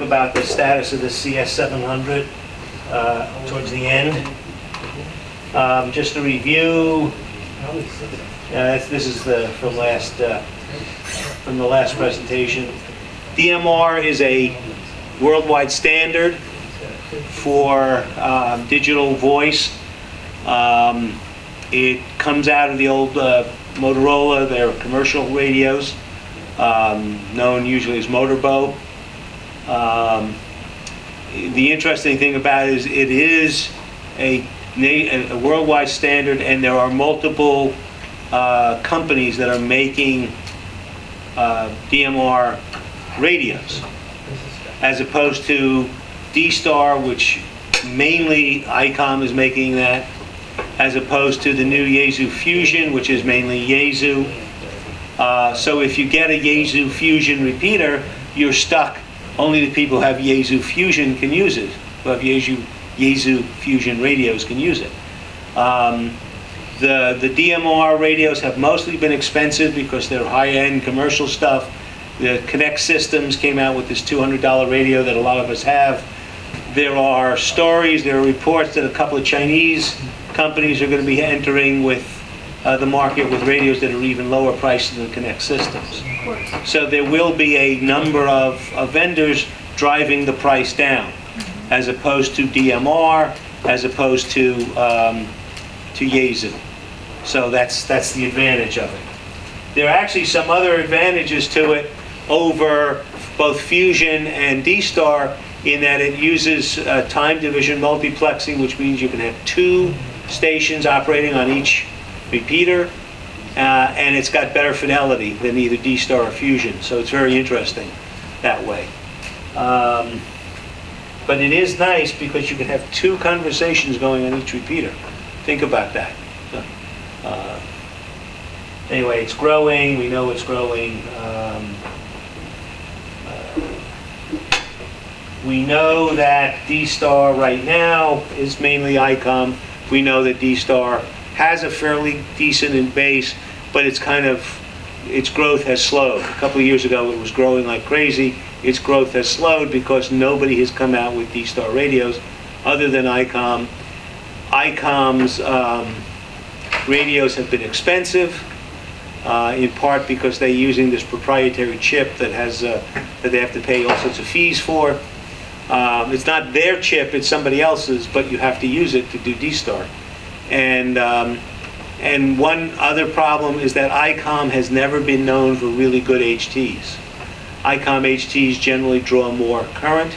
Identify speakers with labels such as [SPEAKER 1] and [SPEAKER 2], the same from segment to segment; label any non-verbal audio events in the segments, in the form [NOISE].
[SPEAKER 1] about the status of the CS700 uh, towards the end. Um, Just to review, uh, this is the, from last, uh, from the last presentation. DMR is a worldwide standard for um, digital voice. Um, It comes out of the old uh, Motorola, their commercial radios, um, known usually as MOTOTRBO. Um, The interesting thing about it is it is a a worldwide standard, and there are multiple uh, companies that are making uh, DMR radios, as opposed to D-Star, which mainly ICOM is making that, as opposed to the new Yaesu Fusion, which is mainly Yaesu. Uh, So if you get a Yaesu Fusion repeater, you're stuck. Only the people who have Yaesu Fusion can use it. Who have Yaesu, Yaesu Fusion radios can use it. Um, The, the DMR radios have mostly been expensive because they're high-end commercial stuff. The Connect Systems came out with this $200 radio that a lot of us have. There are stories, there are reports that a couple of Chinese companies are going to be entering with uh, the market with radios that are even lower priced than Connect Systems. So there will be a number of, of vendors driving the price down, as opposed to DMR, as opposed to, um, to Yaesu. So that's, that's the advantage of it. There are actually some other advantages to it over both Fusion and D-Star in that it uses uh, time division multiplexing, which means you can have two stations operating on each repeater, uh, and it's got better fidelity than either D-Star or Fusion, so it's very interesting that way. Um, But it is nice because you can have two conversations going on each repeater. Think about that. Uh, Anyway, it's growing, we know it's growing. Um, uh, We know that D-Star right now is mainly ICOM. We know that D-Star has a fairly decent base, but it's kind of, its growth has slowed. A couple of years ago, it was growing like crazy. Its growth has slowed because nobody has come out with D-Star radios other than ICOM. ICOM's um, radios have been expensive, uh, in part because they're using this proprietary chip that has, uh, that they have to pay all sorts of fees for. Um, It's not their chip, it's somebody else's, but you have to use it to do D-Star. And, um, and one other problem is that ICOM has never been known for really good HTs. ICOM HTs generally draw more current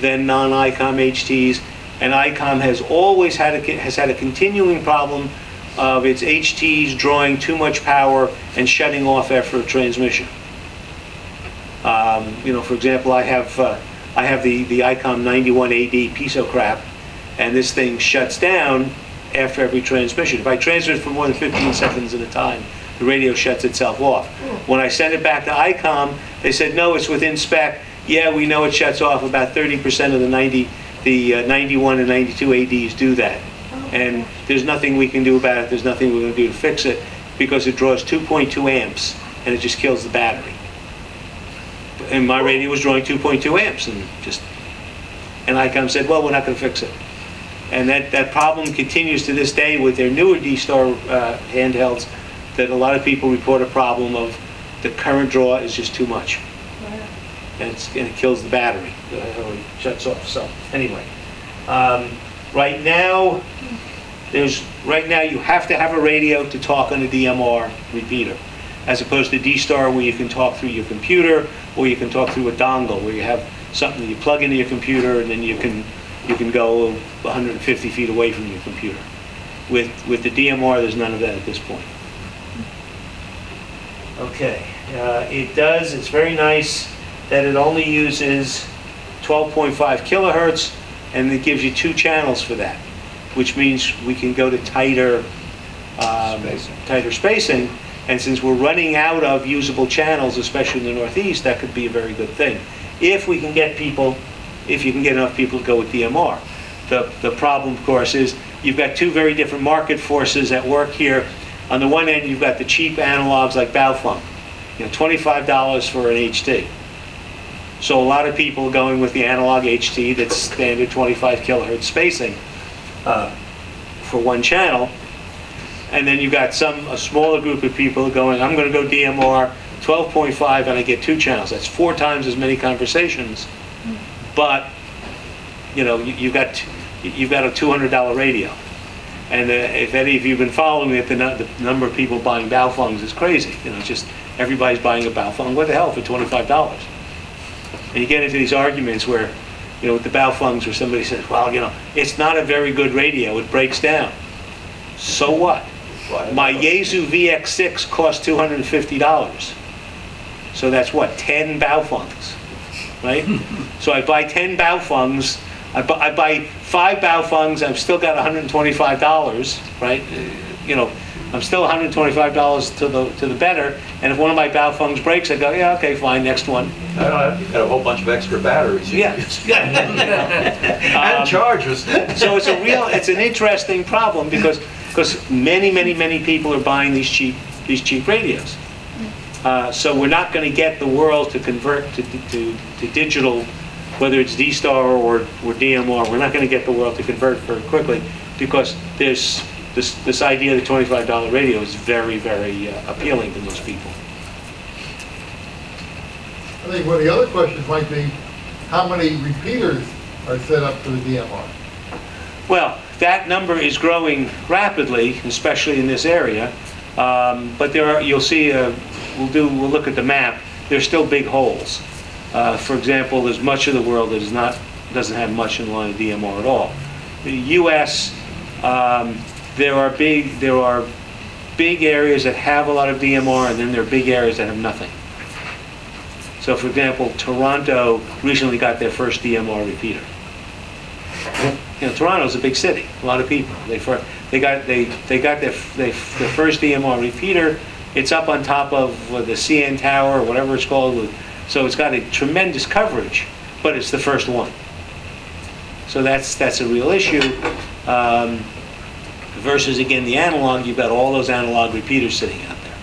[SPEAKER 1] than non-ICOM HTs, and ICOM has always had a, has had a continuing problem of its HTs drawing too much power and shutting off after transmission. Um, You know, for example, I have, uh, I have the, the ICOM 91AD piso crap, and this thing shuts down after every transmission. If I transmit for more than 15 seconds at a time, the radio shuts itself off. When I send it back to ICOM, they said, no, it's within spec. Yeah, we know it shuts off. About 30% of the 90, the uh, 91 and 92 ADs do that. And there's nothing we can do about it. There's nothing we're going to do to fix it because it draws 2.2 amps and it just kills the battery. And my radio was drawing 2.2 amps and just, and ICOM said, well, we're not going to fix it. And that, that problem continues to this day with their newer D-Star uh, handhelds, that a lot of people report a problem of the current draw is just too much. And it's, and it kills the battery, uh, it shuts off, so, anyway. Um, Right now, there's, right now, you have to have a radio to talk on a DMR repeater, as opposed to D-Star where you can talk through your computer, or you can talk through a dongle, where you have something that you plug into your computer, and then you can, you can go 150 feet away from your computer. With, with the DMR, there's none of that at this point. Okay, uh, it does, it's very nice that it only uses 12.5 kilohertz, and it gives you two channels for that, which means we can go to tighter, um,
[SPEAKER 2] Spacing.
[SPEAKER 1] tighter spacing. And since we're running out of usable channels, especially in the Northeast, that could be a very good thing. If we can get people, if you can get enough people to go with DMR. The, the problem, of course, is you've got two very different market forces at work here. On the one end, you've got the cheap analogs like Baofeng, you know, $25 for an HT. So a lot of people going with the analog HT that's standard 25 kilohertz spacing uh, for one channel. And then you've got some, a smaller group of people going, I'm going to go DMR 12.5 and I get two channels. That's four times as many conversations. But, you know, you, you got, you've got a $200 radio. And uh, if any of you have been following it, the, the number of people buying Baofengs is crazy. You know, it's just everybody's buying a Baofeng. What the hell for $25? And you get into these arguments where, you know, with the Baofengs where somebody says, well, you know, it's not a very good radio, it breaks down. So what? My Yaesu VX6 cost $250. So that's what, 10 Baofengs, right? so I buy 10 Baofengs, I bu- I buy five Baofengs, I've still got $125, right? Uh, You know, I'm still $125 to the, to the better, and if one of my Baofengs breaks, I go, yeah, okay, fine, next one.
[SPEAKER 2] Know, you've got a whole bunch of extra batteries.
[SPEAKER 1] Yeah.
[SPEAKER 2] can [LAUGHS] use. And chargers.
[SPEAKER 1] So it's a real, it's an interesting problem because, because many, many, many people are buying these cheap, these cheap radios. Uh, so we're not going to get the world to convert to, to, to digital, whether it's D-Star or, or DMR, we're not going to get the world to convert very quickly because there's, this, this idea of the $25 radio is very, very uh, appealing to most people.
[SPEAKER 3] I think one of the other questions might be, how many repeaters are set up for the DMR?
[SPEAKER 1] Well, that number is growing rapidly, especially in this area. Um, But there are, you'll see, uh, we'll do, we'll look at the map, there's still big holes. Uh, For example, there's much of the world that is not, doesn't have much in line with DMR at all. The US, um, there are big, there are big areas that have a lot of DMR, and then there are big areas that have nothing. So for example, Toronto recently got their first DMR repeater you know, Toronto's a big city, a lot of people. They, fir- they got, they, they got their, they, their first DMR repeater. It's up on top of uh, the CN Tower, or whatever it's called. So it's got a tremendous coverage, but it's the first one. So that's, that's a real issue. Um, versus again, the analog, you've got all those analog repeaters sitting out there.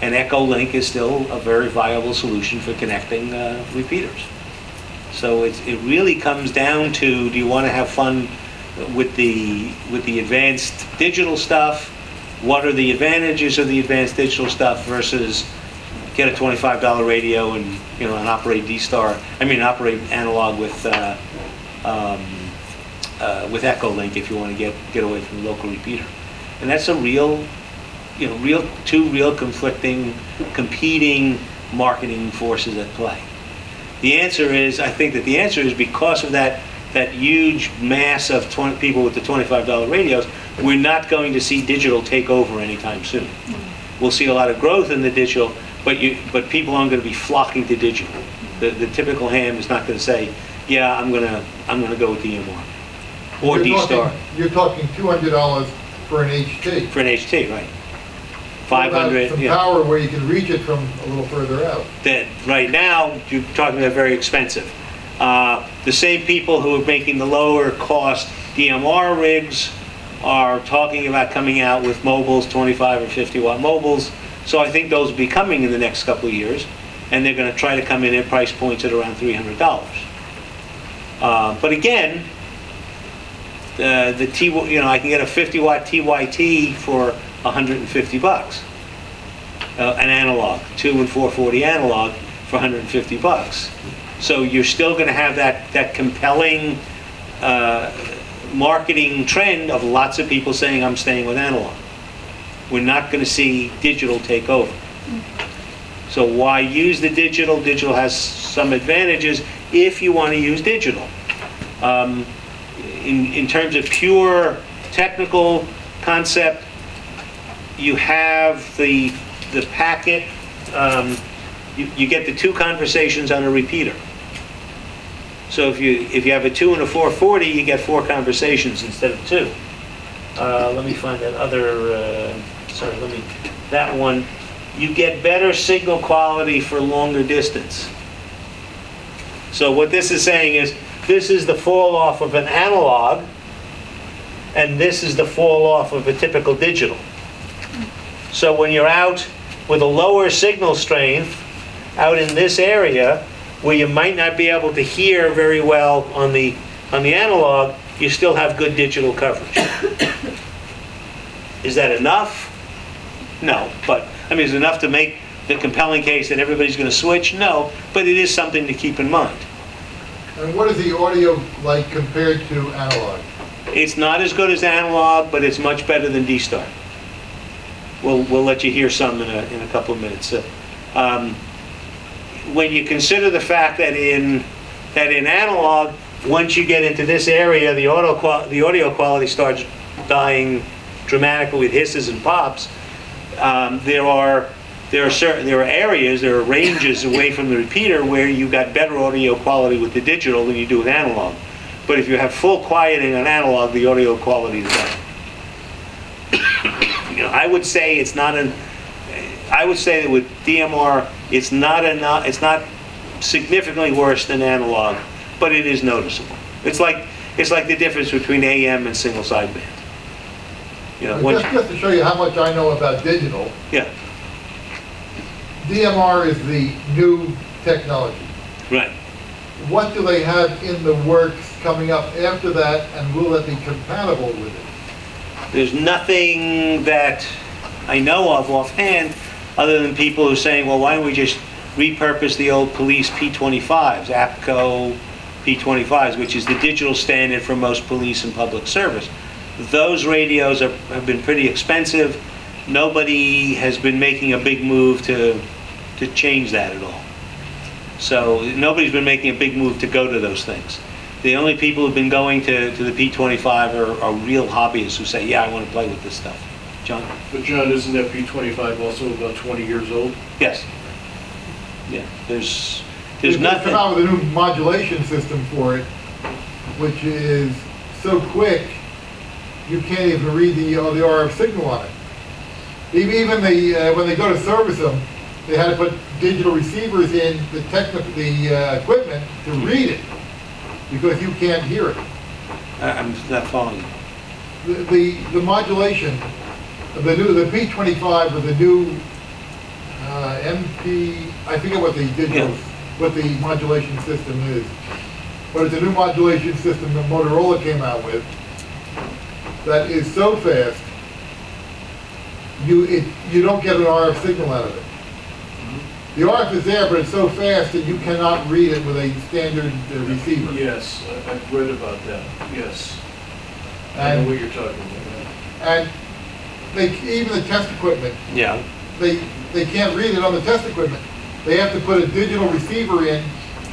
[SPEAKER 1] And Echolink is still a very viable solution for connecting uh, repeaters. So it really comes down to, do you want to have fun with the, with the advanced digital stuff? What are the advantages of the advanced digital stuff versus get a $25 radio and, you know, and operate D-Star, I mean, operate analog with, uh, um, uh, with Echolink if you want to get, get away from the local repeater. And that's a real, you know, real, two real conflicting, competing marketing forces at play. The answer is, I think that the answer is because of that, that huge mass of 20, people with the $25 radios, we're not going to see digital take over anytime soon. We'll see a lot of growth in the digital, but you, but people aren't going to be flocking to digital. The, the typical ham is not going to say, yeah, I'm going to, I'm going to go with DMR. Or
[SPEAKER 3] You're
[SPEAKER 1] D-Star
[SPEAKER 3] talking- You're talking two hundred dollars for an HT.
[SPEAKER 1] for an HT, right?
[SPEAKER 3] What about
[SPEAKER 1] 500,
[SPEAKER 3] Some
[SPEAKER 1] yeah.
[SPEAKER 3] power where you can reach it from a little further out.
[SPEAKER 1] that right now, you're talking about very expensive. Uh, The same people who are making the lower cost DMR rigs are talking about coming out with mobiles, 25 or 50 watt mobiles. So I think those will be coming in the next couple of years, and they're going to try to come in at price points at around $300. Uh, But again, the the T, you know, I can get a 50 watt TYT for 150 bucks uh, an analog, 2 and 440 analog for 150 bucks. So you're still going to have that, that compelling uh, marketing trend of lots of people saying, I'm staying with analog. We're not going to see digital take over. So why use the digital? Digital has some advantages if you want to use digital. Um, in, in terms of pure technical concept, you have the, the packet, um, you, you get the two conversations on a repeater. So if you, if you have a two and a 440, you get four conversations instead of two. Uh, let me find that other, uh, sorry, let me, that one. You get better signal quality for longer distance. So what this is saying is, this is the fall off of an analog, and this is the fall off of a typical digital. So when you're out with a lower signal strength, out in this area, where you might not be able to hear very well on the, on the analog, you still have good digital coverage. Is that enough? No, but, I mean, is it enough to make the compelling case that everybody's gonna switch? No, but it is something to keep in mind.
[SPEAKER 3] And what is the audio like compared to analog?
[SPEAKER 1] It's not as good as analog, but it's much better than D-Star. We'll, we'll let you hear some in a, in a couple of minutes. Uh, um, When you consider the fact that in, that in analog, once you get into this area, the audio qual, the audio quality starts dying dramatically with hisses and pops. Um, There are, there are certain, there are areas, there are ranges [COUGHS] away from the repeater where you got better audio quality with the digital than you do with analog. But if you have full quieting on analog, the audio quality is better. [COUGHS] You know, I would say it's not an, I would say that with DMR, it's not enough, it's not significantly worse than analog, but it is noticeable. It's like, it's like the difference between AM and single sideband. You know,
[SPEAKER 3] Just, just to show you how much I know about digital,
[SPEAKER 1] yeah,
[SPEAKER 3] DMR is the new technology.
[SPEAKER 1] right.
[SPEAKER 3] What do they have in the works coming up after that, and will that be compatible with it?
[SPEAKER 1] There's nothing that I know of offhand, other than people who are saying, well, why don't we just repurpose the old police P25s, APCO P25s, which is the digital standard for most police and public service. Those radios are, have been pretty expensive. Nobody has been making a big move to, to change that at all. So nobody's been making a big move to go to those things. The only people who've been going to, to the P25 are, are real hobbyists who say, yeah, I want to play with this stuff. John?
[SPEAKER 4] But John, isn't that P25 also about 20 years old?
[SPEAKER 1] Yes. Yeah, there's, there's
[SPEAKER 3] They've
[SPEAKER 1] nothing,
[SPEAKER 3] Come out with a new modulation system for it, which is so quick, you can't even read the, uh, the RF signal on it. Even, even the, uh, when they go to service them, they had to put digital receivers in the technical, the, uh, equipment to read it, because you can't hear it.
[SPEAKER 1] I- I'm not following you.
[SPEAKER 3] The, the, the modulation, the new, the P twenty-five with the new, uh, MP, I forget what the digital,
[SPEAKER 1] Yeah.
[SPEAKER 3] what the modulation system is. But it's a new modulation system that Motorola came out with that is so fast, you, it, you don't get an RF signal out of it. The RF is there, but it's so fast that you cannot read it with a standard uh, receiver.
[SPEAKER 4] Yes, I- I've read about that, yes. I know
[SPEAKER 3] And,
[SPEAKER 4] what you're talking about.
[SPEAKER 3] and they, even the test equipment,
[SPEAKER 1] Yeah,
[SPEAKER 3] they, they can't read it on the test equipment. They have to put a digital receiver in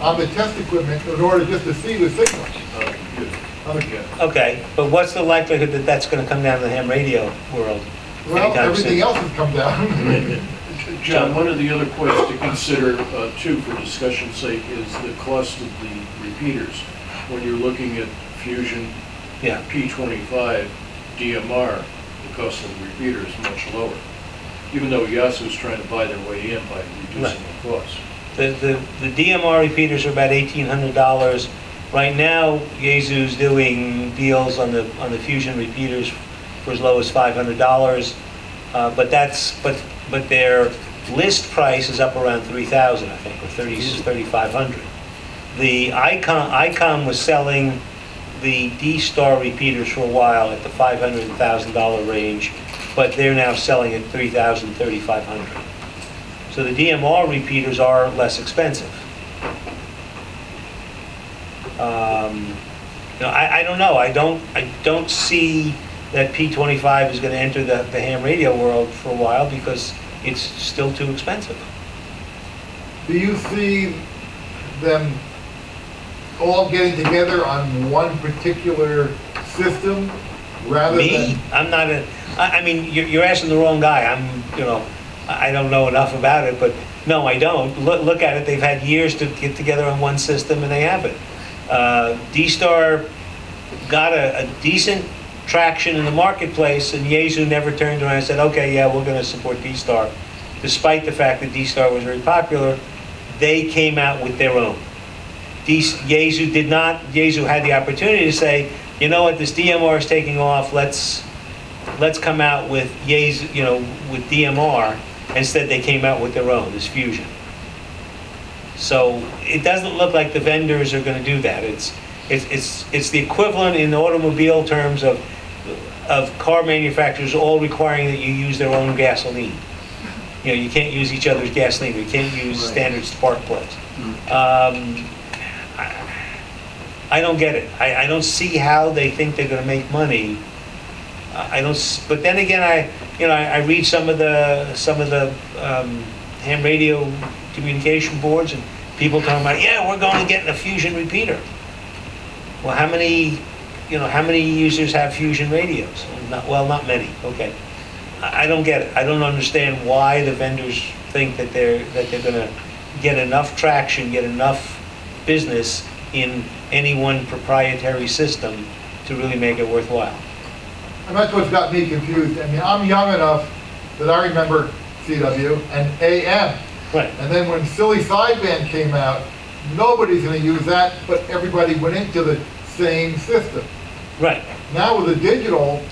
[SPEAKER 3] on the test equipment in order just to see the signal.
[SPEAKER 4] On the computer.
[SPEAKER 3] On the-
[SPEAKER 4] Yeah.
[SPEAKER 1] okay, but what's the likelihood that that's gonna come down to the ham radio world?
[SPEAKER 3] Well,
[SPEAKER 1] anytime
[SPEAKER 3] everything
[SPEAKER 1] soon?
[SPEAKER 3] else has come down. [LAUGHS]
[SPEAKER 4] John, one of the other points to consider, uh, too, for discussion's sake, is the cost of the repeaters. When you're looking at Fusion
[SPEAKER 1] Yeah,
[SPEAKER 4] P25 DMR, the cost of the repeater is much lower, even though Yaesu's trying to buy their way in by reducing the cost.
[SPEAKER 1] the, the, the DMR repeaters are about eighteen hundred dollars. Right now, Yaesu's doing deals on the, on the Fusion repeaters for as low as five hundred dollars. Uh, but that's, but, but their list price is up around three thousand, I think, or thirty, thirty-five hundred. The ICOM, ICOM was selling the D-Star repeaters for a while at the five hundred thousand dollar range, but they're now selling at three thousand, thirty-five hundred. So the DMR repeaters are less expensive. Um, You know, I, I don't know, I don't, I don't see that P25 is gonna enter the, the ham radio world for a while because it's still too expensive.
[SPEAKER 3] Do you see them all getting together on one particular system rather
[SPEAKER 1] Me,
[SPEAKER 3] than?
[SPEAKER 1] I'm not a, I, I mean, you're, you're asking the wrong guy, I'm, you know, I don't know enough about it, but no, I don't. Look, look at it, they've had years to get together on one system and they haven't. Uh, D-Star got a, a decent traction in the marketplace and Yaesu never turned around and said, okay, yeah, we're gonna support D-Star. Despite the fact that D-Star was very popular, they came out with their own. Yaesu did not, Yaesu had the opportunity to say, you know what, this DMR is taking off, let's, let's come out with Yaesu, you know, with DMR. Instead, they came out with their own, this Fusion. So it doesn't look like the vendors are gonna do that. It's, it's, it's, it's the equivalent in automobile terms of, of car manufacturers all requiring that you use their own gasoline. You know, you can't use each other's gasoline, you can't use
[SPEAKER 4] Right.
[SPEAKER 1] standard spark plugs. Um, I- don't get it. I, I don't see how they think they're gonna make money. I don't, but then again, I, you know, I I read some of the, some of the um, ham radio communication boards and people talking about, yeah, we're going to get a fusion repeater. Well, how many, you know, how many users have fusion radios? Not, well, not many, okay. I I don't get it. I don't understand why the vendors think that they're, that they're gonna get enough traction, get enough business in any one proprietary system to really make it worthwhile.
[SPEAKER 3] And that's what's got me confused. I mean, I'm young enough that I remember CW and AM.
[SPEAKER 1] Right.
[SPEAKER 3] And then when silly sideband came out, nobody's gonna use that, but everybody went into the same system.
[SPEAKER 1] Right.
[SPEAKER 3] Now with the digital,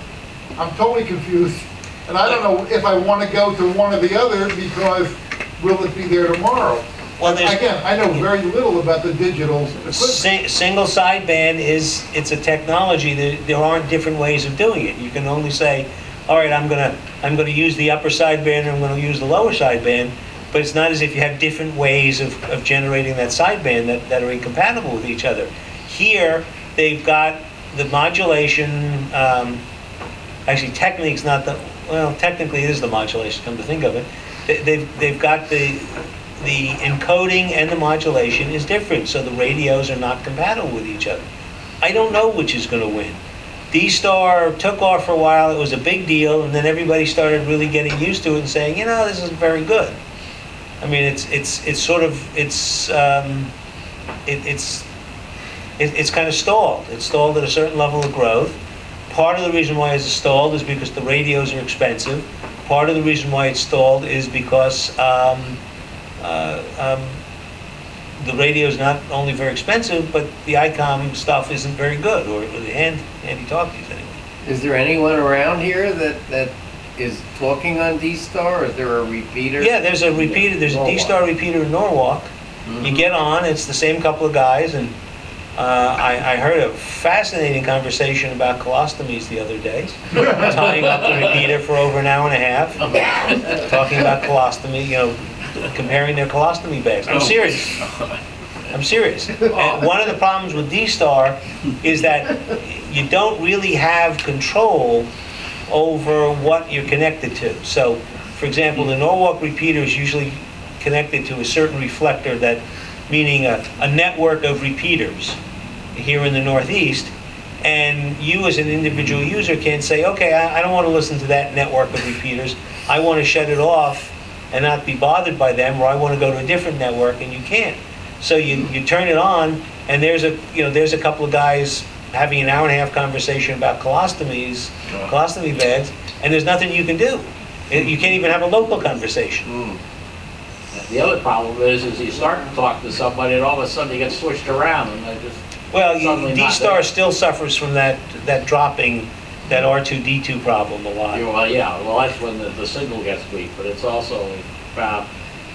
[SPEAKER 3] I'm totally confused, and I don't know if I wanna go to one or the other, because will it be there tomorrow?
[SPEAKER 1] Well, there's.
[SPEAKER 3] Again, I know very little about the digital equipment.
[SPEAKER 1] Si- Single sideband is, it's a technology, there, there aren't different ways of doing it. You can only say, all right, I'm gonna, I'm gonna use the upper sideband, and I'm gonna use the lower sideband, but it's not as if you have different ways of, of generating that sideband that, that are incompatible with each other. Here, they've got the modulation, um, actually technically it's not the, well, technically it is the modulation, come to think of it. They- They've, they've got the, the encoding and the modulation is different, so the radios are not compatible with each other. I don't know which is gonna win. D-Star took off for a while, it was a big deal, and then everybody started really getting used to it and saying, you know, this isn't very good. I mean, it's, it's, it's sort of, it's, um, it, it's, it, it's kind of stalled. It's stalled at a certain level of growth. Part of the reason why it's stalled is because the radios are expensive. Part of the reason why it's stalled is because um, um, the radio is not only very expensive, but the ICOM stuff isn't very good, or, or the hand, handy-talkies anyway.
[SPEAKER 5] Is there anyone around here that, that is talking on D-Star? Is there a repeater?
[SPEAKER 1] Yeah, there's a repeater, there's a. D-Star repeater in Norwalk. You get on, it's the same couple of guys, and uh, I, I heard a fascinating conversation about colostomies the other day, [LAUGHS] tying up the repeater for over an hour and a half, [LAUGHS] talking about colostomy, you know, comparing their colostomy bags. I'm oh. serious. [LAUGHS] I'm serious. And one of the problems with D-Star is that you don't really have control over what you're connected to. So, for example, the Norwalk repeater is usually connected to a certain reflector that, meaning a, a network of repeaters here in the Northeast, and you as an individual user can say, okay, I, I don't want to listen to that network of repeaters. I want to shut it off and not be bothered by them, or I want to go to a different network, and you can't. So you, you turn it on, and there's a, you know, there's a couple of guys having an hour and a half conversation about colostomies, colostomy bags, and there's nothing you can do. You can't even have a local conversation. Hmm.
[SPEAKER 6] The other problem is, is you start to talk to somebody and all of a sudden you get switched around and they just,
[SPEAKER 1] Well,
[SPEAKER 6] not
[SPEAKER 1] D-Star still suffers from that, that dropping, that R2-D2 problem a lot.
[SPEAKER 6] you know, well, yeah, well, that's when the, the signal gets weak, but it's also, uh,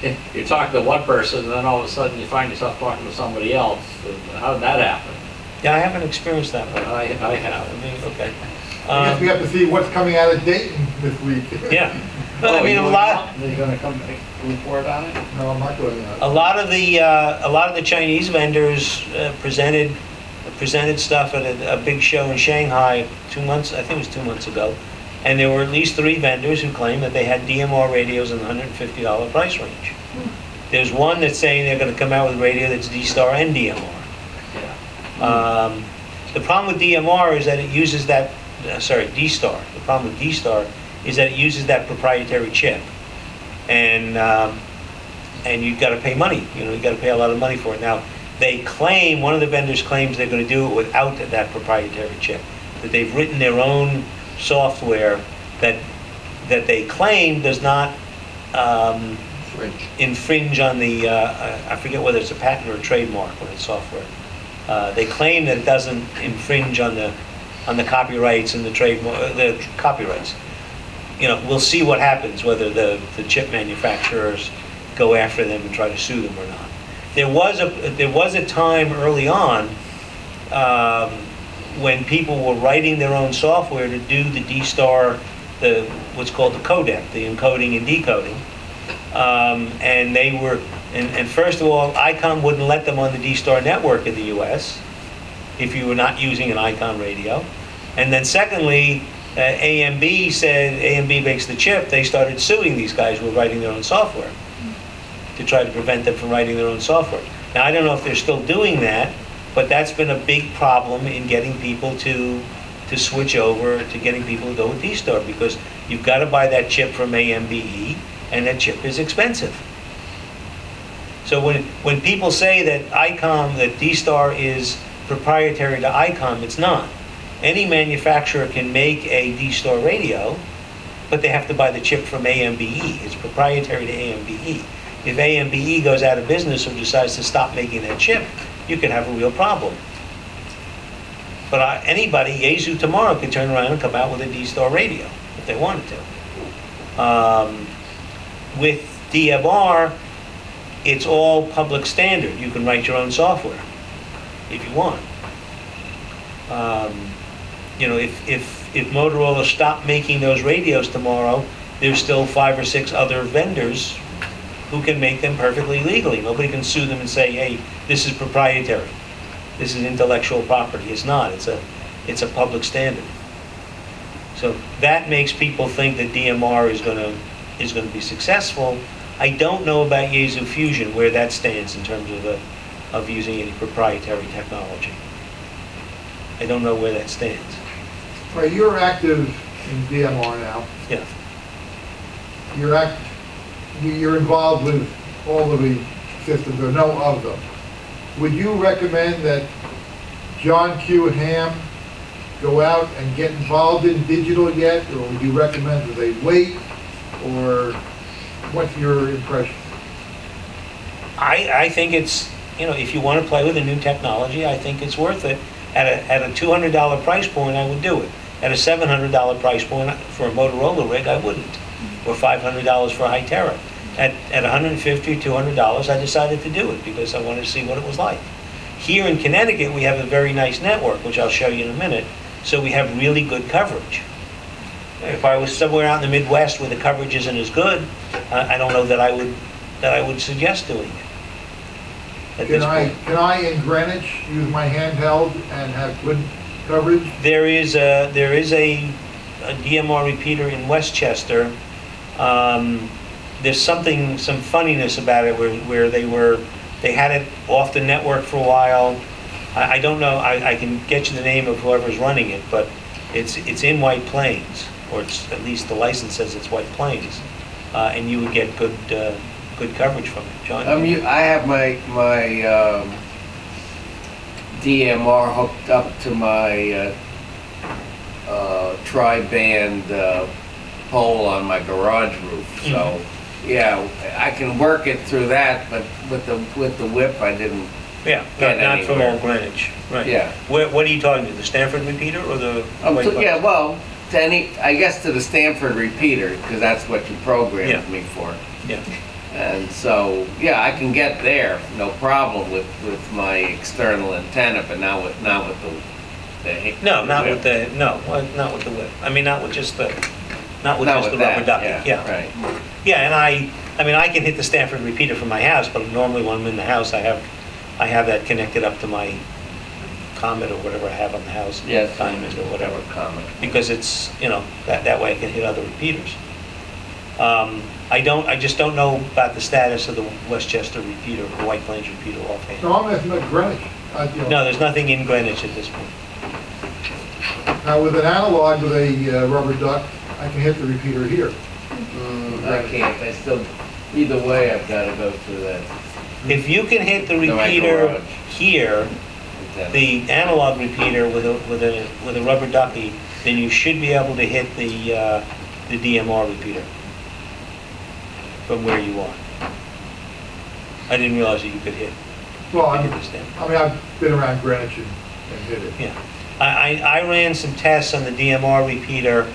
[SPEAKER 6] if [LAUGHS] you talk to one person and then all of a sudden you find yourself talking to somebody else, how did that happen?
[SPEAKER 1] Yeah, I haven't experienced that one.
[SPEAKER 6] I, I have.
[SPEAKER 1] I mean, okay.
[SPEAKER 3] I guess we
[SPEAKER 1] Um,
[SPEAKER 3] have to see what's coming out of Dayton this week. [LAUGHS]
[SPEAKER 1] Yeah. [LAUGHS] Well, I
[SPEAKER 6] Oh,
[SPEAKER 1] mean, a lot,
[SPEAKER 6] not- They're gonna come make a report on it?
[SPEAKER 3] No, I'm not going out.
[SPEAKER 1] a lot of the, uh, a lot of the Chinese vendors uh, presented, presented stuff at a, a big show in Shanghai two months, I think it was two months ago. And there were at least three vendors who claimed that they had DMR radios in the hundred and fifty dollar price range. There's one that's saying they're gonna come out with a radio that's D-Star and DMR. Um, The problem with DMR is that it uses that, uh, sorry, D-Star, the problem with D-Star is that it uses that proprietary chip. And, um, and you've got to pay money, you know, you've got to pay a lot of money for it. Now, they claim, one of the vendors claims they're going to do it without that proprietary chip, that they've written their own software that, that they claim does not um,
[SPEAKER 5] Fringe.
[SPEAKER 1] infringe on the, uh, I forget whether it's a patent or a trademark when it's software. Uh, They claim that it doesn't infringe on the, on the copyrights and the trademark, the copyrights. You know, we'll see what happens, whether the, the chip manufacturers go after them and try to sue them or not. There was a, there was a time early on um, when people were writing their own software to do the D-Star, the, what's called the codec, the encoding and decoding. Um, And they were, and, and first of all, ICOM wouldn't let them on the D-Star network in the US if you were not using an ICOM radio. And then secondly, uh, AMB said, AMB makes the chip, they started suing these guys who were writing their own software to try to prevent them from writing their own software. Now, I don't know if they're still doing that, but that's been a big problem in getting people to, to switch over, to getting people to go with D-Star, because you've got to buy that chip from AMBE, and that chip is expensive. So when, when people say that ICOM, that D-Star is proprietary to ICOM, it's not. Any manufacturer can make a D-Star radio, but they have to buy the chip from AMBE. It's proprietary to AMBE. If AMBE goes out of business or decides to stop making that chip, you could have a real problem. But uh, anybody, Yaesu tomorrow could turn around and come out with a D-Star radio if they wanted to. Um, with DMR, it's all public standard. You can write your own software if you want. Um, you know, if, if, if Motorola stopped making those radios tomorrow, there's still five or six other vendors who can make them perfectly legally. Nobody can sue them and say, hey, this is proprietary. This is intellectual property. It's not. It's a, it's a public standard. So that makes people think that DMR is gonna, is gonna be successful. I don't know about Yaesu Fusion, where that stands in terms of, uh, of using any proprietary technology. I don't know where that stands.
[SPEAKER 3] Right, you're active in DMR now.
[SPEAKER 1] Yeah.
[SPEAKER 3] You're act, you're involved with all of the systems, or no of them. Would you recommend that John Q. Ham go out and get involved in digital yet? Or would you recommend that they wait? Or what's your impression?
[SPEAKER 1] I, I think it's, you know, if you want to play with a new technology, I think it's worth it. At a, at a $200 price point, I would do it. At a $700 price point for a Motorola rig, I wouldn't. Or $500 for a Hytera. At, at $150, $200, I decided to do it because I wanted to see what it was like. Here in Connecticut, we have a very nice network, which I'll show you in a minute, so we have really good coverage. If I was somewhere out in the Midwest where the coverage isn't as good, I, I don't know that I would, that I would suggest doing it. At
[SPEAKER 3] Can I,
[SPEAKER 1] point.
[SPEAKER 3] can I in Greenwich use my handheld and have good coverage?
[SPEAKER 1] There is a, there is a, a DMR repeater in Westchester. Um, there's something, some funniness about it where, where they were, they had it off the network for a while. I, I don't know, I, I can get you the name of whoever's running it, but it's, it's in White Plains, or it's, at least the license says it's White Plains. Uh, and you would get good, uh, good coverage from it. John?
[SPEAKER 5] Um, you, I have my, my, um, DMR hooked up to my, uh, uh, tri-band, uh, pole on my garage roof, so, yeah, I can work it through that, but with the, with the whip, I didn't,
[SPEAKER 1] Yeah, not, not from. Old Greenwich, right.
[SPEAKER 5] yeah.
[SPEAKER 1] What, what are you talking to, the Stamford repeater or the?
[SPEAKER 5] Um, to- yeah, well, to any, I guess to the Stamford repeater, because that's what you programmed
[SPEAKER 1] Yeah.
[SPEAKER 5] me for.
[SPEAKER 1] Yeah.
[SPEAKER 5] And so, yeah, I can get there, no problem with, with my external antenna, but not with, not with the, the.
[SPEAKER 1] No, not with the, no, not with the whip. I mean, not with just the, not with
[SPEAKER 5] Not
[SPEAKER 1] just the
[SPEAKER 5] with
[SPEAKER 1] rubber
[SPEAKER 5] that,
[SPEAKER 1] ducky,
[SPEAKER 5] yeah,
[SPEAKER 1] yeah.
[SPEAKER 5] right.
[SPEAKER 1] Yeah, and I, I mean, I can hit the Stamford repeater from my house, but normally when I'm in the house, I have, I have that connected up to my Comet or whatever I have on the house.
[SPEAKER 5] Yes.
[SPEAKER 1] Diamond or whatever,
[SPEAKER 5] Comet.
[SPEAKER 1] because it's, you know, that, that way I can hit other repeaters. Um, I don't, I just don't know about the status of the Westchester repeater, the White Plains repeater offhand.
[SPEAKER 3] No, I'm asking about Greenwich. uh, you know.
[SPEAKER 1] No, there's nothing in Greenwich at this point.
[SPEAKER 3] Now, with an analog with a uh, rubber duck, I can hit the repeater here.
[SPEAKER 5] Mm, I can't, I still, either way, I've gotta go through that.
[SPEAKER 1] If you can hit the
[SPEAKER 5] To my
[SPEAKER 1] repeater
[SPEAKER 5] garage.
[SPEAKER 1] here,
[SPEAKER 5] antenna.
[SPEAKER 1] the analog repeater with a, with a, with a rubber ducky, then you should be able to hit the, uh, the DMR repeater from where you are. I didn't realize that you could hit,
[SPEAKER 3] Well,
[SPEAKER 1] hit
[SPEAKER 3] I'm,
[SPEAKER 1] the stand.
[SPEAKER 3] I mean, I've been around Greenwich and, and hit it.
[SPEAKER 1] Yeah. I, I, I ran some tests on the DMR repeater.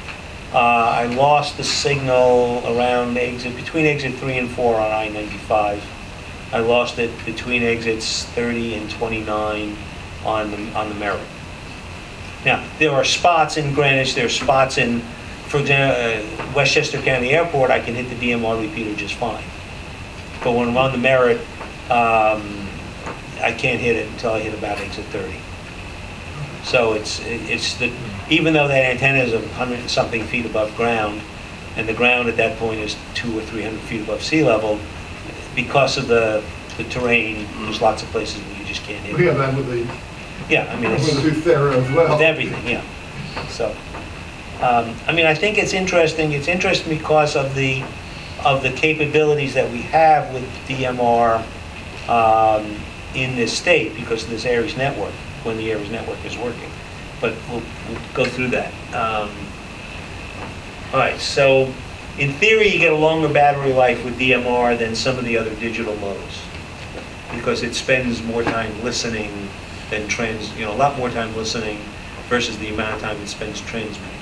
[SPEAKER 1] Uh, I lost the signal around exit, between exit three and four on I-95. I lost it between exits 30 and 29 on the, on the Merritt. Now, there are spots in Greenwich, there are spots in, for example, uh, Westchester County Airport, I can hit the DMR repeater just fine. But when I'm on the Merritt, um, I can't hit it until I hit about exit 30. So it's, it's the, even though that antenna is a hundred and something feet above ground, and the ground at that point is two or 300 feet above sea level, because of the, the terrain, there's lots of places where you just can't hit
[SPEAKER 3] We
[SPEAKER 1] it.
[SPEAKER 3] have that with the,
[SPEAKER 1] Yeah, I mean, it's.
[SPEAKER 3] with the Thera as well.
[SPEAKER 1] With everything, yeah. So, um, I mean, I think it's interesting, it's interesting because of the, of the capabilities that we have with DMR um, in this state because of this ARES network, when the ARES network is working. But we'll, we'll go through that. Um, All right, so in theory, you get a longer battery life with DMR than some of the other digital modes because it spends more time listening than trans, you know, a lot more time listening versus the amount of time it spends transmitting.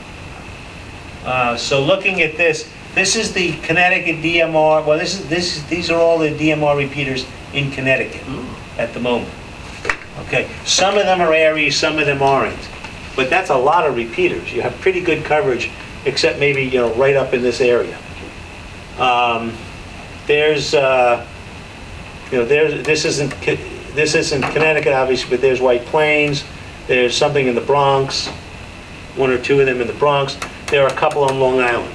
[SPEAKER 1] Uh, So looking at this, this is the Connecticut DMR, well, this is, this, is- these are all the DMR repeaters in Connecticut at the moment. Okay, some of them are ARES, some of them aren't. But that's a lot of repeaters. You have pretty good coverage, except maybe, you know, right up in this area. Um, There's, uh, you know, there's, this isn't, this isn't Connecticut, obviously, but there's White Plains, there's something in the Bronx, one or two of them in the Bronx, there are a couple on Long Island.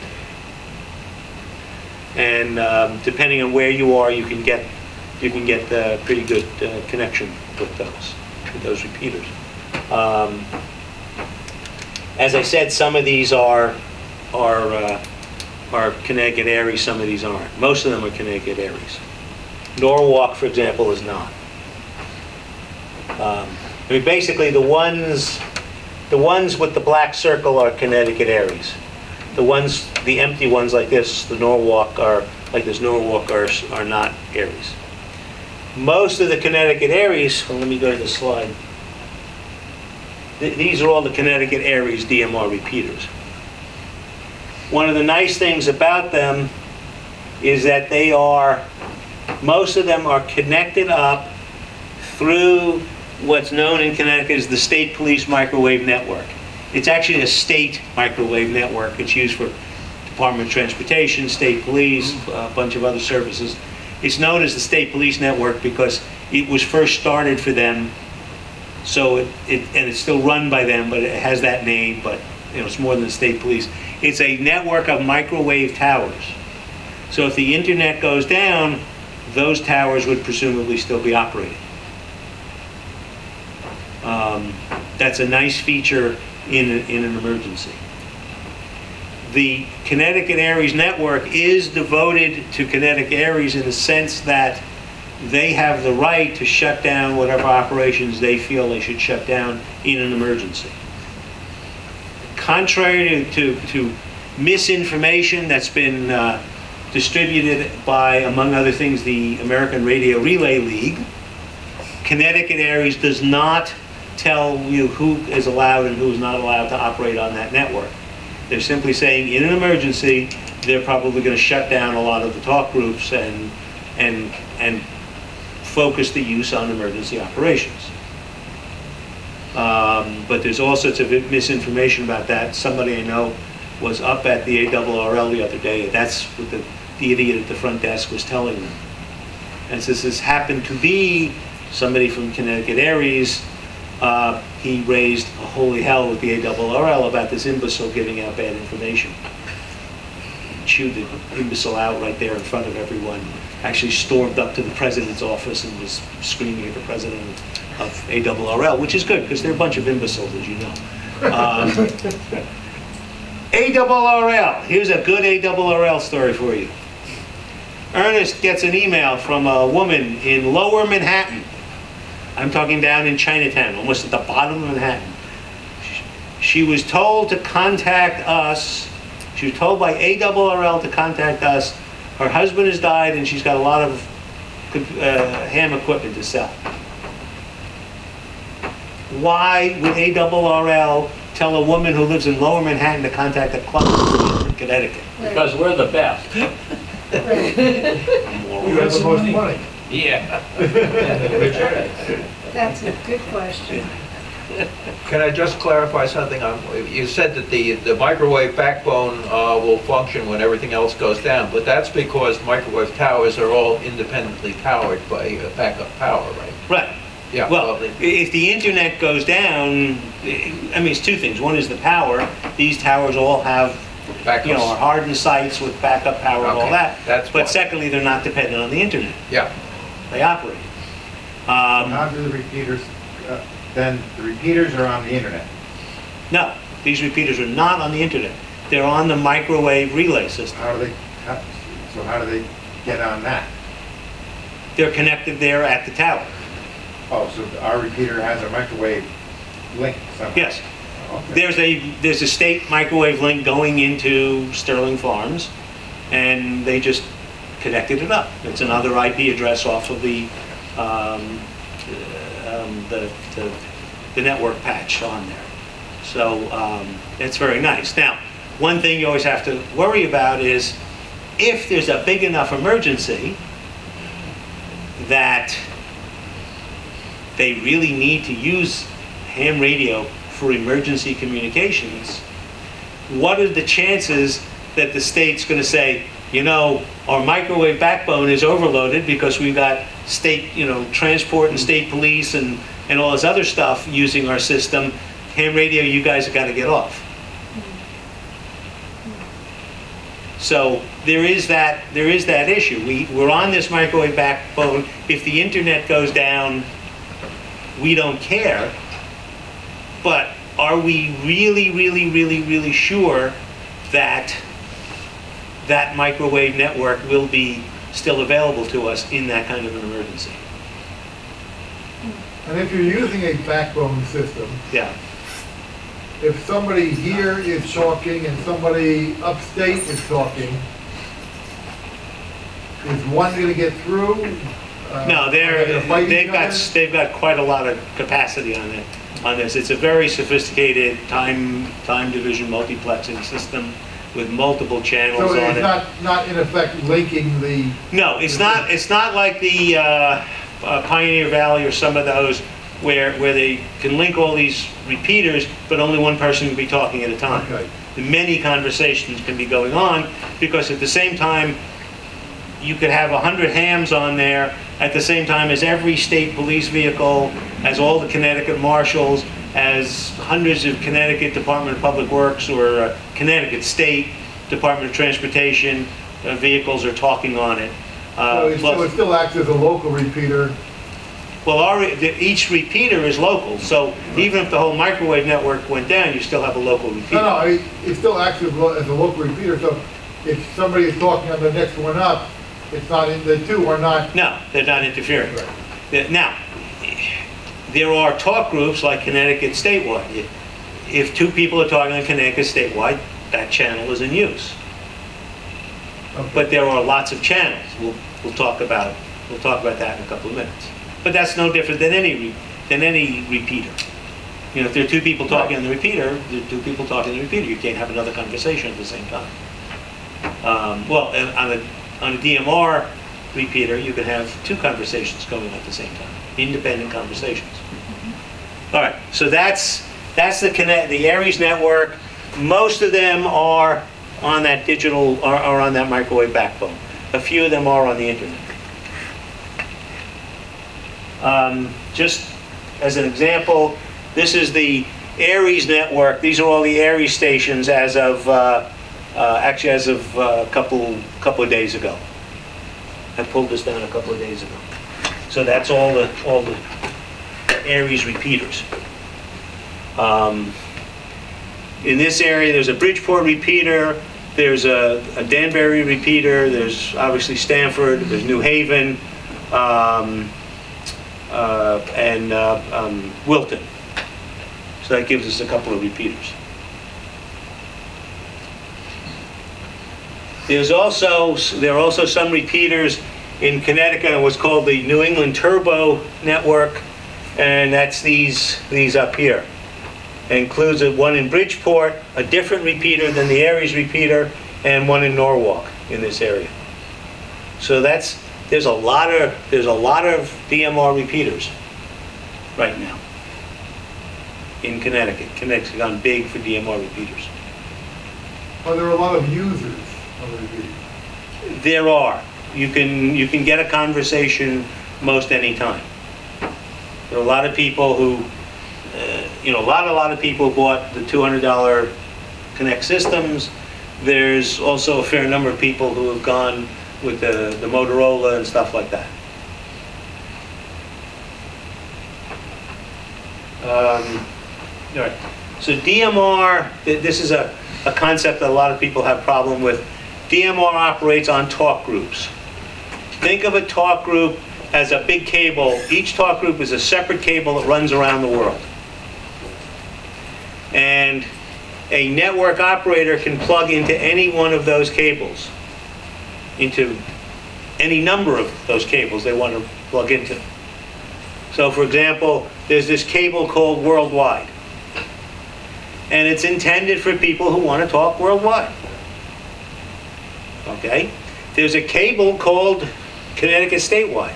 [SPEAKER 1] And um, depending on where you are, you can get, you can get a pretty good uh, connection with those, with those repeaters. Um, As I said, some of these are, are, uh, are Connecticut ARES, some of these aren't. Most of them are Connecticut ARES. Norwalk, for example, is not. Um, I mean, basically, the ones, the ones with the black circle are Connecticut ARES. The ones, the empty ones like this, the Norwalk are, like this Norwalk are, are not ARES. Most of the Connecticut ARES, well, let me go to the slide. Th- These are all the Connecticut ARES DMR repeaters. One of the nice things about them is that they are most of them are connected up through what's known in Connecticut as the State Police Microwave Network. It's actually a state microwave network. It's used for Department of Transportation, State Police, mm-hmm. a bunch of other services. It's known as the State Police Network because it was first started for them. So it, it, and it's still run by them, but it has that name, but, you know, it's more than the state police. It's a network of microwave towers. So if the internet goes down, those towers would presumably still be operating. Um, That's a nice feature in, a- in an emergency. The Connecticut ARES network is devoted to Connecticut ARES in the sense that they have the right to shut down whatever operations they feel they should shut down in an emergency. Contrary to, to, to misinformation that's been uh, distributed by, among other things, the American Radio Relay League, Connecticut ARES does not tell you who is allowed and who is not allowed to operate on that network. They're simply saying, in an emergency, they're probably going to shut down a lot of the talk groups and, and, and focus the use on emergency operations. Um, But there's all sorts of misinformation about that. Somebody I know was up at the ARRL the other day, that's what the, the idiot at the front desk was telling them. And since this happened to be somebody from Connecticut ARES, uh, he raised a holy hell with the ARRL about this imbecile giving out bad information. Chewed the imbecile out right there in front of everyone. Actually stormed up to the president's office and was screaming at the president of ARRL, which is good, because they're a bunch of imbeciles, as you know. Um, [LAUGHS] ARRL, here's a good ARRL story for you. Ernest gets an email from a woman in lower Manhattan. I'm talking down in Chinatown, almost at the bottom of Manhattan. She was told to contact us, she was told by ARRL to contact us. Her husband has died and she's got a lot of uh, ham equipment to sell. Why would ARRL tell a woman who lives in lower Manhattan to contact a club in Connecticut? [LAUGHS]
[SPEAKER 6] Because we're the best.
[SPEAKER 3] You have the most money.
[SPEAKER 5] Yeah. [LAUGHS]
[SPEAKER 7] That's a good question.
[SPEAKER 2] Can I just clarify something? Um, You said that the, the microwave backbone uh, will function when everything else goes down, but that's because microwave towers are all independently powered by uh, backup power, right?
[SPEAKER 1] Right.
[SPEAKER 2] Yeah.
[SPEAKER 1] Well,
[SPEAKER 2] they-
[SPEAKER 1] if the internet goes down, I mean, it's two things. One is the power. These towers all have, you know, are
[SPEAKER 2] Backups.
[SPEAKER 1] hardened sites with backup power and all
[SPEAKER 2] Okay,
[SPEAKER 1] that.
[SPEAKER 2] that's
[SPEAKER 1] But
[SPEAKER 2] one.
[SPEAKER 1] secondly, they're not dependent on the internet.
[SPEAKER 2] Yeah,
[SPEAKER 1] They operate. Um,
[SPEAKER 8] How do the repeaters, uh, then the repeaters are on the internet?
[SPEAKER 1] no, these repeaters are not on the internet. They're on the microwave relay system.
[SPEAKER 8] How do they, how- so how do they get on that?
[SPEAKER 1] They're connected there at the tower.
[SPEAKER 8] Oh, so our repeater has a microwave link somehow?
[SPEAKER 1] Yes.
[SPEAKER 8] Okay.
[SPEAKER 1] There's a, there's a state microwave link going into Sterling Farms, and they just connected it up. It's another IP address off of the, um, um, the, the, the network patch on there. So, um, it's very nice. Now, one thing you always have to worry about is if there's a big enough emergency that they really need to use ham radio for emergency communications, what are the chances that the state's going to say, you know, our microwave backbone is overloaded because we've got state, you know, transport and mm-hmm. state police and, and all this other stuff using our system. Ham radio, you guys have got to get off. So there is that, there is that issue. We, we're on this microwave backbone. If the internet goes down, we don't care. But are we really, really, really, really sure that that microwave network will be still available to us in that kind of an emergency?
[SPEAKER 3] And if you're using a backbone system,
[SPEAKER 1] Yeah,
[SPEAKER 3] if somebody here is talking and somebody upstate is talking, is one gonna get through? Uh,
[SPEAKER 1] no, they're,
[SPEAKER 3] they
[SPEAKER 1] they've got,
[SPEAKER 3] other?
[SPEAKER 1] they've got quite a lot of capacity on it, on this. It's a very sophisticated time, time division multiplexing system with multiple channels
[SPEAKER 3] So
[SPEAKER 1] on
[SPEAKER 3] it's
[SPEAKER 1] it.
[SPEAKER 3] not, not in effect linking the,
[SPEAKER 1] No, it's not, it's not like the uh, uh, Pioneer Valley or some of those where, where they can link all these repeaters, but only one person can be talking at a time.
[SPEAKER 3] okay.
[SPEAKER 1] Many conversations can be going on, because at the same time, you could have 100 hams on there at the same time as every state police vehicle, as all the Connecticut marshals, as hundreds of Connecticut Department of Public Works or uh, Connecticut State Department of Transportation uh, vehicles are talking on it. Uh,
[SPEAKER 3] So it
[SPEAKER 1] plus-
[SPEAKER 3] still, it still acts as a local repeater,
[SPEAKER 1] well, our, the- each repeater is local, so even if the whole microwave network went down, you still have a local repeater.
[SPEAKER 3] no, no, I- it still acts as, a local repeater, so if somebody is talking on the next one up, it's not, in the two are not,
[SPEAKER 1] No, they're not interfering. The- Now, there are talk groups like Connecticut statewide. If two people are talking on Connecticut statewide, that channel is in use. But there are lots of channels. We'll, we'll talk about, we'll talk about that in a couple of minutes. But that's no different than any, re- than any repeater. You know, if there are two people talking on the repeater, there are two people talking on the repeater. You can't have another conversation at the same time. Um, Well, on a, on a DMR repeater, you can have two conversations going at the same time, independent conversations. All right, so that's, that's the connect, the ARES network. Most of them are on that digital, are, are on that microwave backbone. A few of them are on the internet. Um, Just as an example, this is the ARES network. These are all the ARES stations as of, uh, uh, actually as of uh, a couple, couple of days ago. I pulled this down a couple of days ago. So that's all the, all the ARES repeaters. Um, In this area, there's a Bridgeport repeater, there's a a Danbury repeater, there's obviously Stamford, there's New Haven, um, uh, and uh, um, Wilton. So that gives us a couple of repeaters. There's also, there are also some repeaters in Connecticut, on what's called the New England Turbo Network, and that's these, these up here. It Includes a- one in Bridgeport, a different repeater than the ARES repeater, and one in Norwalk in this area. So that's, There's a lot of, there's a lot of DMR repeaters right now in Connecticut. Connecticut's gone big for DMR repeaters.
[SPEAKER 3] Are there a lot of users of the repeater?
[SPEAKER 1] There are. You can, you can get a conversation most any time. A lot of people who, uh, you know, a lot, a lot of people bought the $200 Connect systems. There's also a fair number of people who have gone with the the Motorola and stuff like that. Um, All right, so DMR, th- this is a, a concept that a lot of people have problem with. DMR operates on talk groups. Think of a talk group as a big cable. Each talk group is a separate cable that runs around the world. And a network operator can plug into any one of those cables, into any number of those cables they want to plug into. So for example, there's this cable called Worldwide. And it's intended for people who want to talk worldwide. Okay? There's a cable called Connecticut Statewide.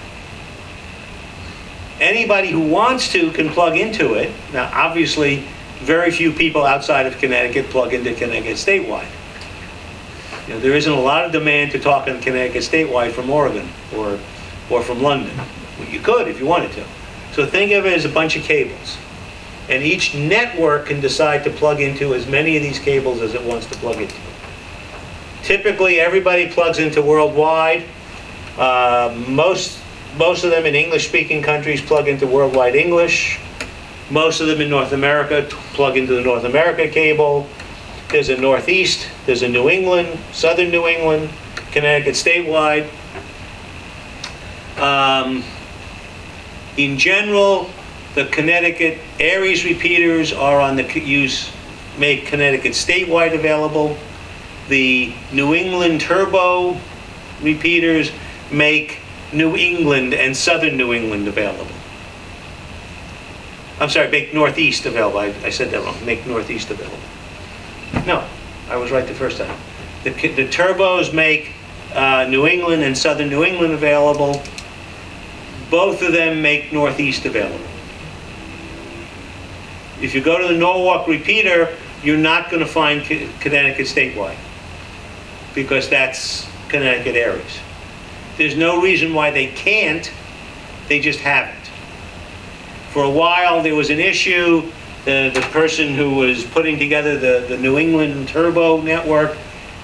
[SPEAKER 1] Anybody who wants to can plug into it. Now, obviously, very few people outside of Connecticut plug into Connecticut Statewide. You know, there isn't a lot of demand to talk in Connecticut Statewide from Oregon or, or from London. Well, You could if you wanted to. So think of it as a bunch of cables. And each network can decide to plug into as many of these cables as it wants to plug into. Typically, everybody plugs into worldwide. Uh, Most, most of them in English-speaking countries plug into worldwide English. Most of them in North America plug into the North America cable. There's a Northeast, there's a New England, Southern New England, Connecticut statewide. Um, In general, the Connecticut ARES repeaters are on the, use, make Connecticut statewide available. The New England Turbo repeaters make New England and Southern New England available. I'm sorry, make Northeast available. I, I said that wrong. Make Northeast available. No, I was right the first time. The, the turbos make uh, New England and Southern New England available. Both of them make Northeast available. If you go to the Norwalk repeater, you're not going to find Connecticut statewide because that's Connecticut ARES. There's no reason why they can't, they just haven't. For a while, there was an issue, the, the person who was putting together the, the New England Turbo network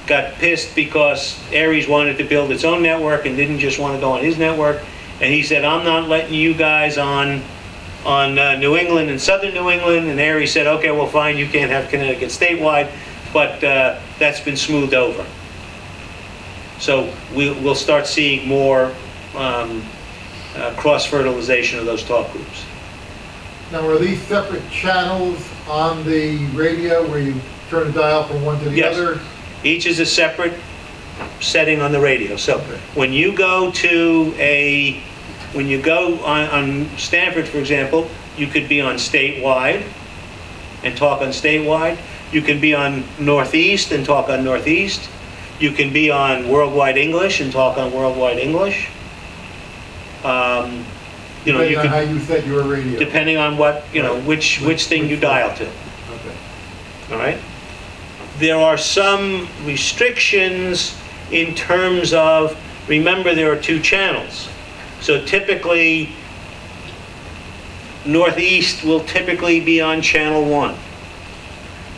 [SPEAKER 1] got pissed because ARES wanted to build its own network and didn't just want to go on his network. And he said, I'm not letting you guys on, on uh, New England and Southern New England. And ARES said, okay, well, fine, you can't have Connecticut statewide, but uh, that's been smoothed over. So we, we'll start seeing more um, uh, cross-fertilization of those talk groups.
[SPEAKER 3] Now, are these separate channels on the radio where you turn the dial from one to the
[SPEAKER 1] Yes.
[SPEAKER 3] other?
[SPEAKER 1] Each is a separate setting on the radio. So when you go to a, when you go on, on Stamford, for example, you could be on statewide and talk on statewide. You can be on Northeast and talk on Northeast. You can be on worldwide English and talk on worldwide English. Um, You know, you
[SPEAKER 3] Depending on how you set your radio?
[SPEAKER 1] depending on what, you know, which, which thing you dial to.
[SPEAKER 3] Okay.
[SPEAKER 1] all right? There are some restrictions in terms of, remember, there are two channels. So typically, Northeast will typically be on channel one.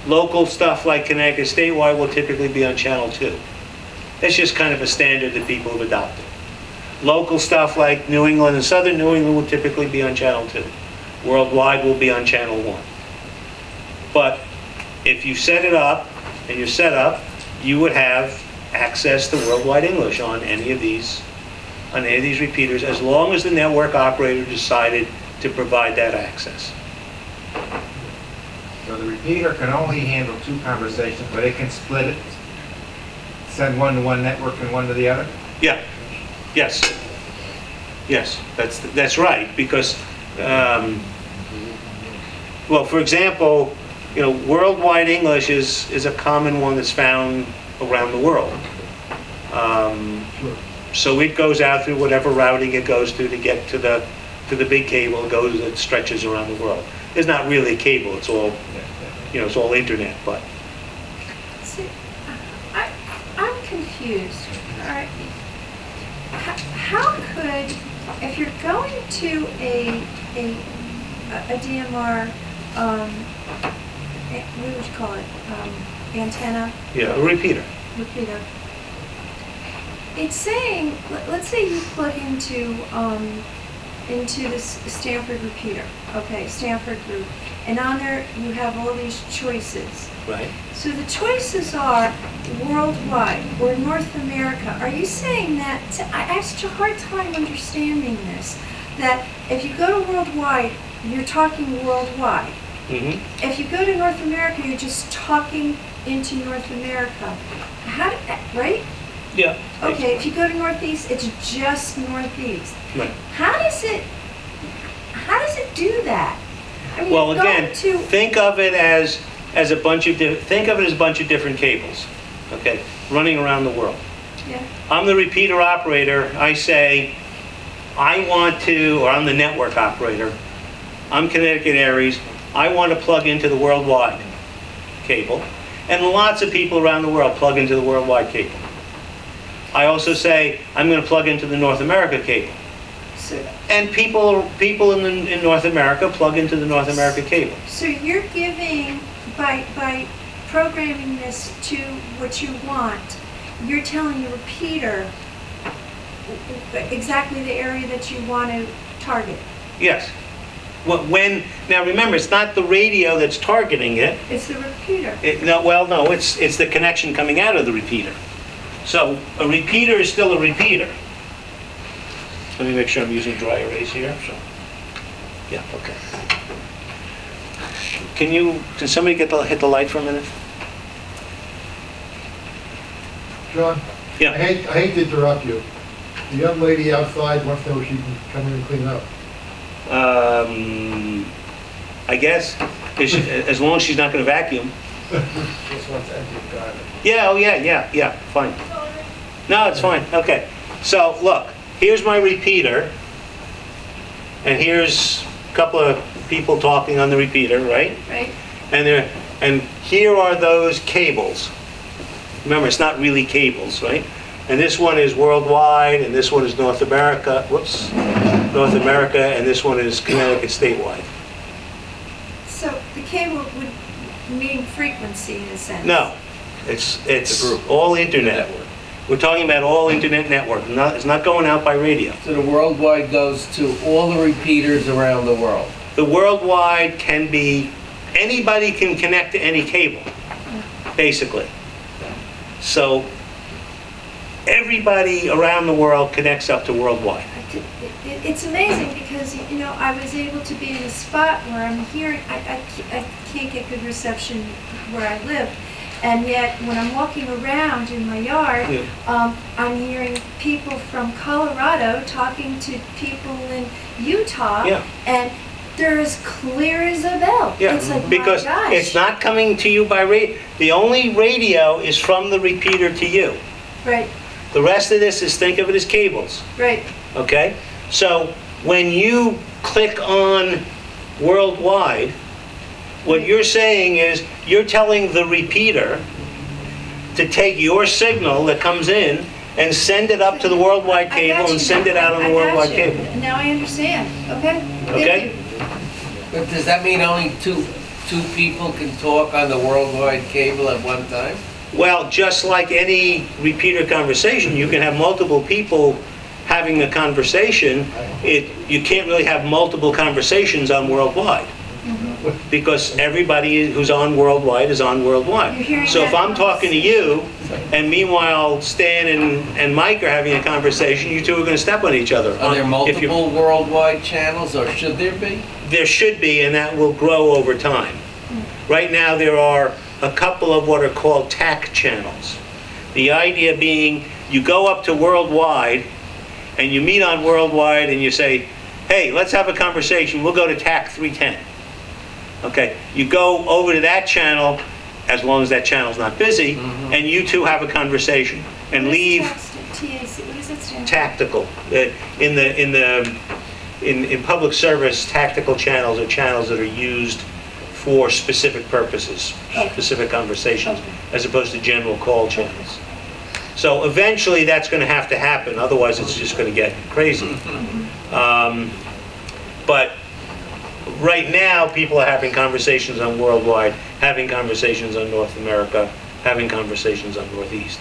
[SPEAKER 1] Local stuff like Connecticut statewide will typically be on channel two. That's just kind of a standard that people have adopted. Local stuff like New England and Southern New England will typically be on channel two. Worldwide will be on channel one. But if you set it up and you're set up, you would have access to worldwide English on any of these, on any of these repeaters, as long as the network operator decided to provide that access.
[SPEAKER 8] So the repeater can only handle two conversations, but it can split it, send one to one network and one to the other?
[SPEAKER 1] Yeah, yes. Yes, that's, that's right, because, um, well, for example, you know, worldwide English is, is a common one that's found around the world. Um. So it goes out through whatever routing it goes through to get to the, to the big cable, it goes, it stretches around the world. It's not really a cable, it's all, you know, it's all internet, but,
[SPEAKER 7] See, I, I'm confused, all right? How could, if you're going to a, a, a DMR, um, eh, what would you call it, um, antenna,
[SPEAKER 1] yeah, a repeater.
[SPEAKER 7] repeater? It's saying, let- let's say you plug into, um, into this Stamford repeater, okay, Stamford group, and on there you have all these choices.
[SPEAKER 1] Right.
[SPEAKER 7] So the choices are worldwide or North America. Are you saying that, I have such a hard time understanding this, that if you go to worldwide, you're talking worldwide.
[SPEAKER 1] Mm -hmm.
[SPEAKER 7] If you go to North America, you're just talking into North America. How, do- right?
[SPEAKER 1] Yeah.
[SPEAKER 7] Okay, if you go to Northeast, it's just Northeast.
[SPEAKER 1] Right.
[SPEAKER 7] How does it, how does it do that? I mean,
[SPEAKER 1] Well, again,
[SPEAKER 7] to-
[SPEAKER 1] think of it as, as a bunch of, think of it as a bunch of different cables, okay, running around the world.
[SPEAKER 7] Yeah.
[SPEAKER 1] I'm the repeater operator, I say, I want to, or I'm the network operator, I'm Connecticut ARES, I want to plug into the worldwide cable, and lots of people around the world plug into the worldwide cable. I also say, I'm going to plug into the North America cable.
[SPEAKER 7] So,
[SPEAKER 1] And people, people in, the- in North America plug into the North America cable.
[SPEAKER 7] so you're giving, by, by programming this to what you want, you're telling the repeater exactly the area that you want to target.
[SPEAKER 1] Yes. Wh- When, now remember, it's not the radio that's targeting it.
[SPEAKER 7] It's the repeater.
[SPEAKER 1] It, no, well, no, it's, it's the connection coming out of the repeater. So a repeater is still a repeater. Let me make sure I'm using dry erase here, so. Yeah, okay. Can you, can somebody get the, hit the light for a minute?
[SPEAKER 3] John?
[SPEAKER 1] Yeah.
[SPEAKER 3] I hate, I hate to interrupt you. The young lady outside wants to know if she can come in and clean up.
[SPEAKER 1] Um, I guess, is she- as long as she's not gonna vacuum. [LAUGHS]
[SPEAKER 8] Just wants to empty the garbage.
[SPEAKER 1] Yeah, oh, yeah, yeah, yeah, fine. No, it's fine, okay. So, look, here's my repeater, and here's a couple of people talking on the repeater, right?
[SPEAKER 7] Right?
[SPEAKER 1] And there, and here are those cables. Remember, it's not really cables, right? And this one is worldwide, and this one is North America, whoops, North America, and this one is Connecticut statewide.
[SPEAKER 7] So the cable would mean frequency in a sense?
[SPEAKER 1] No, it's, it's all internet. We're talking about all internet network, not, it's not going out by radio.
[SPEAKER 5] So the worldwide goes to all the repeaters around the world.
[SPEAKER 1] The worldwide can be, anybody can connect to any cable, basically. So everybody around the world connects up to worldwide.
[SPEAKER 7] I did- it- It's amazing because, you know, I was able to be in a spot where I'm hearing, I, I I can't get good reception where I live. And yet, when I'm walking around in my yard,
[SPEAKER 1] Yeah.
[SPEAKER 7] um, I'm hearing people from Colorado talking to people in Utah.
[SPEAKER 1] Yeah.
[SPEAKER 7] And they're as clear as a bell.
[SPEAKER 1] Yeah,
[SPEAKER 7] It's like,
[SPEAKER 1] because
[SPEAKER 7] gosh.
[SPEAKER 1] it's not coming to you by radio. The only radio is from the repeater to you.
[SPEAKER 7] Right,
[SPEAKER 1] The rest of this is, think of it as cables.
[SPEAKER 7] right.
[SPEAKER 1] okay? So when you click on worldwide, what you're saying is, you're telling the repeater to take your signal that comes in and send it up to the worldwide cable and send it out on the
[SPEAKER 7] I got
[SPEAKER 1] worldwide
[SPEAKER 7] you.
[SPEAKER 1] cable.
[SPEAKER 7] Now I understand, okay?
[SPEAKER 1] Okay.
[SPEAKER 5] But does that mean only two, two people can talk on the worldwide cable at one time?
[SPEAKER 1] Well, just like any repeater conversation, you can have multiple people having a conversation. It, you can't really have multiple conversations on worldwide. Because everybody who's on worldwide is on worldwide. So if I'm talking to you, and meanwhile Stan and, and Mike are having a conversation, you two are gonna step on each other.
[SPEAKER 5] Are there um,
[SPEAKER 1] If you-
[SPEAKER 5] multiple worldwide channels, or should there be?
[SPEAKER 1] There should be, and that will grow over time. Right now, there are a couple of what are called TAC channels. The idea being, you go up to worldwide, and you meet on worldwide, and you say, hey, let's have a conversation, we'll go to TAC 310. Okay, you go over to that channel, as long as that channel's not busy, and you two have a conversation, and
[SPEAKER 7] What is
[SPEAKER 1] leave
[SPEAKER 7] text- TAC, what is does it stand? for?
[SPEAKER 1] tactical. Uh, In the, in the, in, in public service, tactical channels are channels that are used for specific purposes,
[SPEAKER 7] Okay.
[SPEAKER 1] specific conversations,
[SPEAKER 7] Okay.
[SPEAKER 1] as opposed to general call channels. So eventually, that's gonna have to happen, otherwise it's just gonna get crazy. Um, But right now, people are having conversations on worldwide, having conversations on North America, having conversations on Northeast.